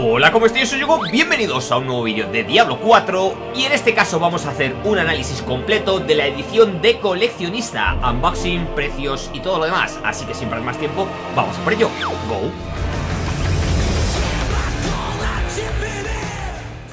Hola, ¿cómo estáis? Soy Hugo, bienvenidos a un nuevo vídeo de Diablo 4 Y en este caso vamos a hacer un análisis completo de la edición de coleccionista Unboxing, precios y todo lo demás. Así que sin perder más tiempo, vamos a por ello. Go.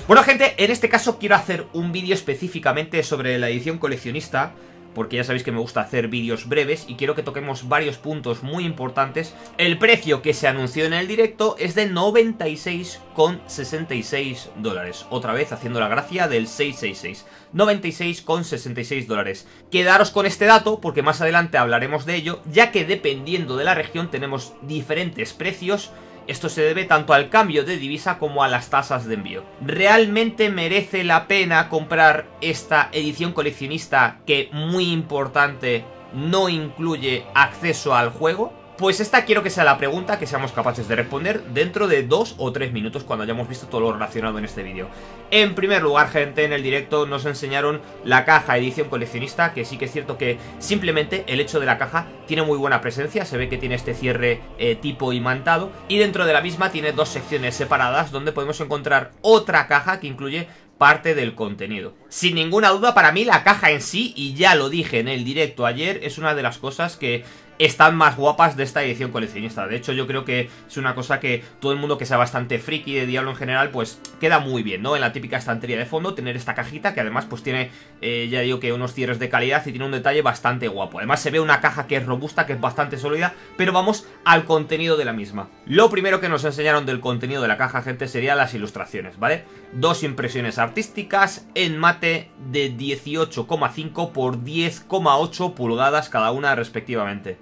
Bueno gente, en este caso quiero hacer un vídeo específicamente sobre la edición coleccionista porque ya sabéis que me gusta hacer vídeos breves y quiero que toquemos varios puntos muy importantes. El precio que se anunció en el directo es de 96,66 dólares. Otra vez haciendo la gracia del 666. 96,66 dólares. Quedaros con este dato porque más adelante hablaremos de ello, ya que dependiendo de la región tenemos diferentes precios esto se debe tanto al cambio de divisa como a las tasas de envío. ¿Realmente merece la pena comprar esta edición coleccionista que, muy importante, no incluye acceso al juego? Pues esta quiero que sea la pregunta que seamos capaces de responder dentro de dos o tres minutos cuando hayamos visto todo lo relacionado en este vídeo. En primer lugar, gente, en el directo nos enseñaron la caja edición coleccionista, que sí que es cierto que simplemente el hecho de la caja tiene muy buena presencia, se ve que tiene este cierre eh, tipo imantado, y dentro de la misma tiene dos secciones separadas donde podemos encontrar otra caja que incluye parte del contenido. Sin ninguna duda, para mí la caja en sí, y ya lo dije en el directo ayer, es una de las cosas que están más guapas de esta edición coleccionista. De hecho, yo creo que es una cosa que todo el mundo que sea bastante friki de Diablo en general, pues queda muy bien, ¿no? En la típica estantería de fondo, tener esta cajita que además pues tiene, eh, ya digo que unos cierres de calidad y tiene un detalle bastante guapo. Además se ve una caja que es robusta, que es bastante sólida, pero vamos al contenido de la misma. Lo primero que nos enseñaron del contenido de la caja, gente, serían las ilustraciones, ¿vale? Dos impresiones artísticas en mate de 18,5 por 10,8 pulgadas cada una respectivamente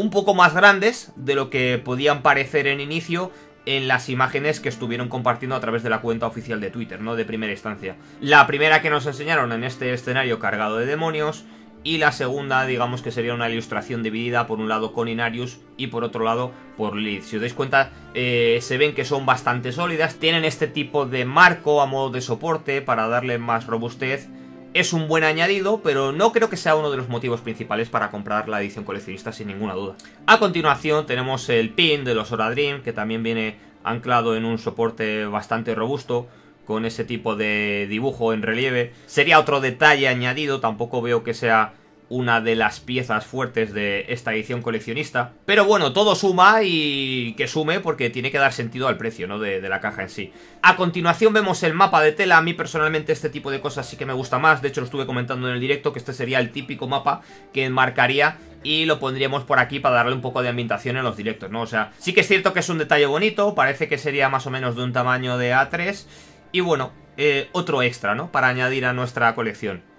un poco más grandes de lo que podían parecer en inicio en las imágenes que estuvieron compartiendo a través de la cuenta oficial de Twitter, ¿no? De primera instancia. La primera que nos enseñaron en este escenario cargado de demonios y la segunda, digamos que sería una ilustración dividida por un lado con Inarius y por otro lado por Lilith. Si os dais cuenta, eh, se ven que son bastante sólidas, tienen este tipo de marco a modo de soporte para darle más robustez es un buen añadido, pero no creo que sea uno de los motivos principales para comprar la edición coleccionista sin ninguna duda. A continuación tenemos el pin de los Hora Dream, que también viene anclado en un soporte bastante robusto, con ese tipo de dibujo en relieve. Sería otro detalle añadido, tampoco veo que sea una de las piezas fuertes de esta edición coleccionista. Pero bueno, todo suma y que sume porque tiene que dar sentido al precio, ¿no? De, la caja en sí. A continuación vemos el mapa de tela. A mí personalmente este tipo de cosas sí que me gusta más. De hecho lo estuve comentando en el directo que este sería el típico mapa que enmarcaría y lo pondríamos por aquí para darle un poco de ambientación en los directos, ¿no? O sea, sí que es cierto que es un detalle bonito, parece que sería más o menos de un tamaño de A3 y bueno, eh, otro extra, ¿no? Para añadir a nuestra colección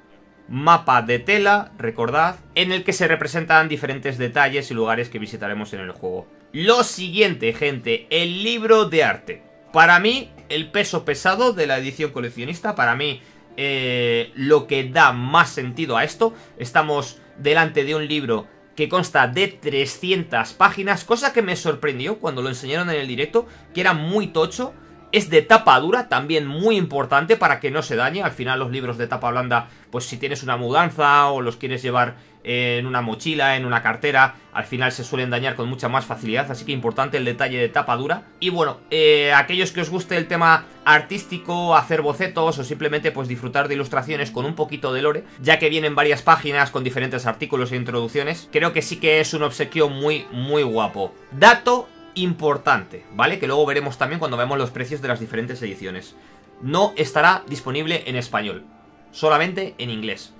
mapa de tela, recordad, en el que se representan diferentes detalles y lugares que visitaremos en el juego. Lo siguiente, gente, el libro de arte. Para mí, el peso pesado de la edición coleccionista, para mí, eh, lo que da más sentido a esto, estamos delante de un libro que consta de 300 páginas, cosa que me sorprendió cuando lo enseñaron en el directo, que era muy tocho, es de tapa dura, también muy importante para que no se dañe. Al final los libros de tapa blanda, pues si tienes una mudanza o los quieres llevar en una mochila, en una cartera, al final se suelen dañar con mucha más facilidad, así que importante el detalle de tapa dura. Y bueno, eh, aquellos que os guste el tema artístico, hacer bocetos o simplemente pues disfrutar de ilustraciones con un poquito de lore, ya que vienen varias páginas con diferentes artículos e introducciones, creo que sí que es un obsequio muy, muy guapo. Dato importante, ¿vale? Que luego veremos también cuando veamos los precios de las diferentes ediciones. No estará disponible en español, solamente en inglés.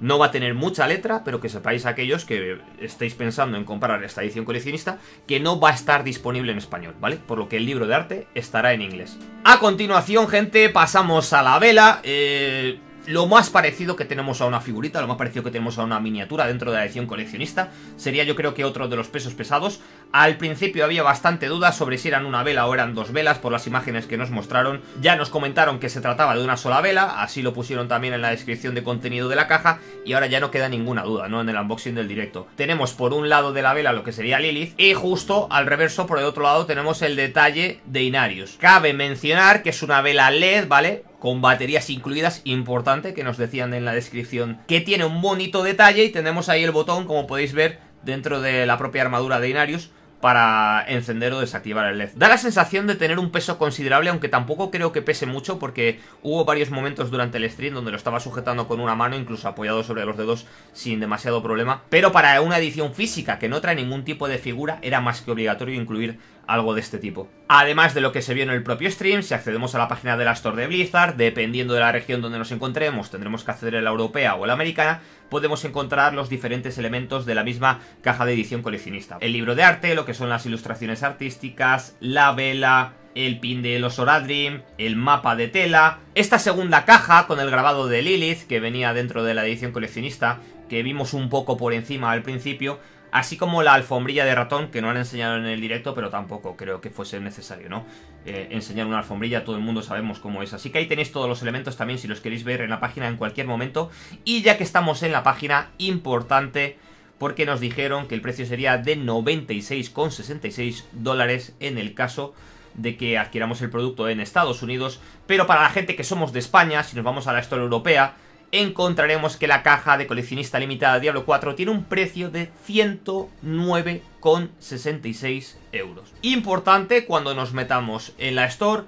No va a tener mucha letra, pero que sepáis aquellos que estéis pensando en comprar esta edición coleccionista, que no va a estar disponible en español, ¿vale? Por lo que el libro de arte estará en inglés. A continuación, gente, pasamos a la vela. Eh, lo más parecido que tenemos a una figurita, lo más parecido que tenemos a una miniatura dentro de la edición coleccionista, sería yo creo que otro de los pesos pesados. Al principio había bastante dudas sobre si eran una vela o eran dos velas por las imágenes que nos mostraron. Ya nos comentaron que se trataba de una sola vela, así lo pusieron también en la descripción de contenido de la caja y ahora ya no queda ninguna duda, ¿no? En el unboxing del directo. Tenemos por un lado de la vela lo que sería Lilith y justo al reverso por el otro lado tenemos el detalle de Inarius. Cabe mencionar que es una vela LED, ¿vale? Con baterías incluidas, importante, que nos decían en la descripción, que tiene un bonito detalle y tenemos ahí el botón, como podéis ver, dentro de la propia armadura de Inarius, para encender o desactivar el LED. Da la sensación de tener un peso considerable, aunque tampoco creo que pese mucho, porque hubo varios momentos durante el stream donde lo estaba sujetando con una mano, incluso apoyado sobre los dedos sin demasiado problema. Pero para una edición física que no trae ningún tipo de figura, era más que obligatorio incluir algo de este tipo. Además de lo que se vio en el propio stream, si accedemos a la página de la Store de Blizzard, dependiendo de la región donde nos encontremos, tendremos que acceder a la europea o a la americana, podemos encontrar los diferentes elementos de la misma caja de edición coleccionista. El libro de arte, lo que son las ilustraciones artísticas, la vela, el pin de los Oradrim, el mapa de tela, esta segunda caja con el grabado de Lilith que venía dentro de la edición coleccionista, que vimos un poco por encima al principio, Así como la alfombrilla de ratón, que no han enseñado en el directo, pero tampoco creo que fuese necesario, ¿no? Eh, enseñar una alfombrilla, todo el mundo sabemos cómo es. Así que ahí tenéis todos los elementos también si los queréis ver en la página en cualquier momento. Y ya que estamos en la página, importante, porque nos dijeron que el precio sería de 96,66 dólares en el caso de que adquiramos el producto en Estados Unidos. Pero para la gente que somos de España, si nos vamos a la historia europea encontraremos que la caja de coleccionista limitada Diablo 4 tiene un precio de 109,66 euros. Importante cuando nos metamos en la Store,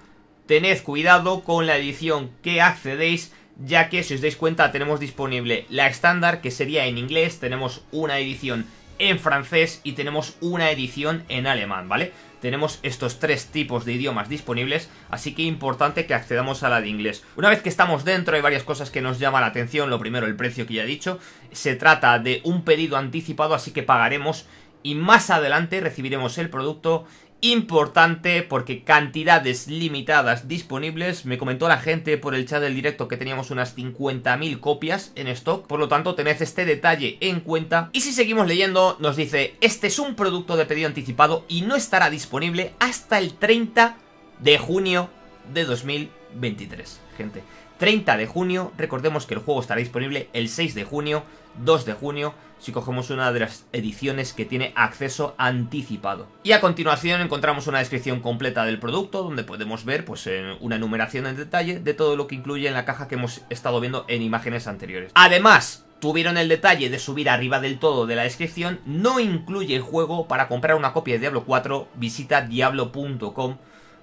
tened cuidado con la edición que accedéis, ya que si os dais cuenta tenemos disponible la estándar que sería en inglés, tenemos una edición en francés y tenemos una edición en alemán, ¿vale? Tenemos estos tres tipos de idiomas disponibles, así que importante que accedamos a la de inglés. Una vez que estamos dentro hay varias cosas que nos llaman la atención, lo primero el precio que ya he dicho, se trata de un pedido anticipado, así que pagaremos y más adelante recibiremos el producto importante porque cantidades limitadas disponibles. Me comentó la gente por el chat del directo que teníamos unas 50.000 copias en stock, por lo tanto tened este detalle en cuenta. Y si seguimos leyendo, nos dice, este es un producto de pedido anticipado y no estará disponible hasta el 30 de junio de 2023, gente. 30 de junio, recordemos que el juego estará disponible el 6 de junio, 2 de junio, si cogemos una de las ediciones que tiene acceso anticipado. Y a continuación encontramos una descripción completa del producto donde podemos ver pues una enumeración en detalle de todo lo que incluye en la caja que hemos estado viendo en imágenes anteriores. Además, tuvieron el detalle de subir arriba del todo de la descripción, no incluye el juego para comprar una copia de Diablo 4, visita diablo.com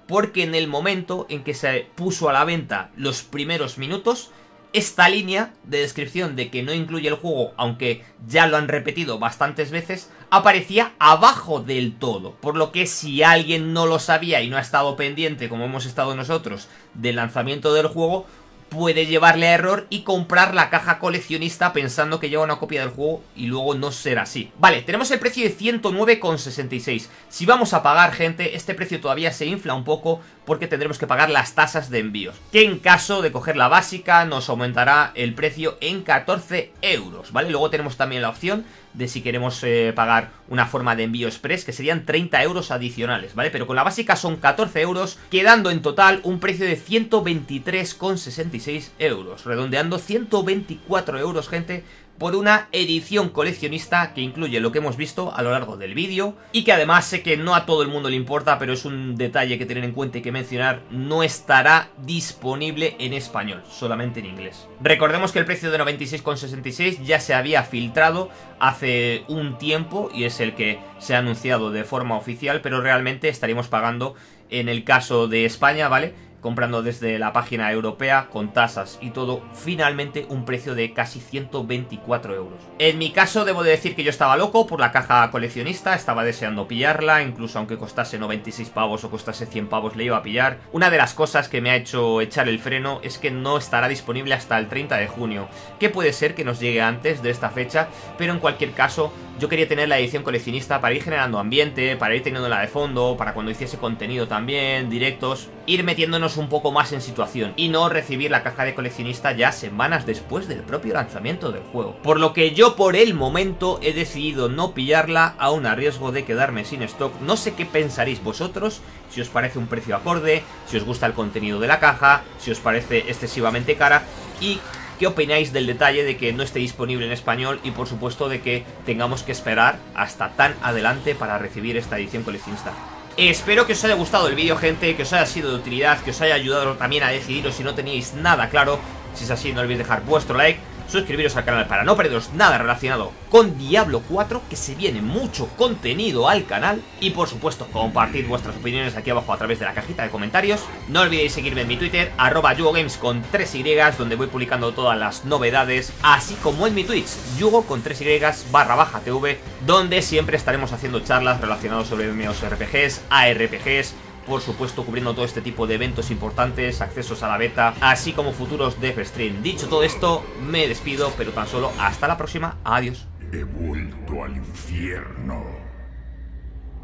porque en el momento en que se puso a la venta los primeros minutos, esta línea de descripción de que no incluye el juego, aunque ya lo han repetido bastantes veces, aparecía abajo del todo. Por lo que si alguien no lo sabía y no ha estado pendiente, como hemos estado nosotros, del lanzamiento del juego, puede llevarle a error y comprar la caja coleccionista pensando que lleva una copia del juego y luego no ser así. Vale, tenemos el precio de 109,66. Si vamos a pagar, gente, este precio todavía se infla un poco porque tendremos que pagar las tasas de envíos. Que en caso de coger la básica nos aumentará el precio en 14 euros, ¿vale? Luego tenemos también la opción de si queremos eh, pagar una forma de envío express, que serían 30 euros adicionales, ¿vale? Pero con la básica son 14 euros, quedando en total un precio de 123,66 euros, redondeando 124 euros, gente, por una edición coleccionista que incluye lo que hemos visto a lo largo del vídeo y que además sé que no a todo el mundo le importa, pero es un detalle que tener en cuenta y que mencionar, no estará disponible en español, solamente en inglés. Recordemos que el precio de 96,66 ya se había filtrado hace un tiempo y es el que se ha anunciado de forma oficial, pero realmente estaríamos pagando en el caso de España, ¿vale? Comprando desde la página europea con tasas y todo, finalmente un precio de casi 124 euros. En mi caso debo de decir que yo estaba loco por la caja coleccionista, estaba deseando pillarla, incluso aunque costase 96 pavos o costase 100 pavos le iba a pillar. Una de las cosas que me ha hecho echar el freno es que no estará disponible hasta el 30 de junio, que puede ser que nos llegue antes de esta fecha, pero en cualquier caso yo quería tener la edición coleccionista para ir generando ambiente, para ir teniéndola de fondo, para cuando hiciese contenido también, directos, ir metiéndonos un poco más en situación y no recibir la caja de coleccionista ya semanas después del propio lanzamiento del juego. Por lo que yo por el momento he decidido no pillarla aún a riesgo de quedarme sin stock. No sé qué pensaréis vosotros, si os parece un precio acorde, si os gusta el contenido de la caja, si os parece excesivamente cara y ¿Qué opináis del detalle de que no esté disponible en español y por supuesto de que tengamos que esperar hasta tan adelante para recibir esta edición coleccionista? Espero que os haya gustado el vídeo, gente, que os haya sido de utilidad, que os haya ayudado también a decidiros si no teníais nada claro. Si es así, no olvidéis dejar vuestro like suscribiros al canal para no perderos nada relacionado con Diablo 4, que se viene mucho contenido al canal, y por supuesto compartid vuestras opiniones aquí abajo a través de la cajita de comentarios. No olvidéis seguirme en mi Twitter, arroba YugoGames con 3Y, donde voy publicando todas las novedades, así como en mi Twitch, Yugo con 3Y barra baja TV, donde siempre estaremos haciendo charlas relacionadas sobre RPGs, ARPGs, por supuesto cubriendo todo este tipo de eventos importantes, accesos a la beta, así como futuros Dev Stream. Dicho todo esto, me despido, pero tan solo hasta la próxima. Adiós. He vuelto al infierno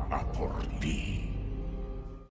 a por ti.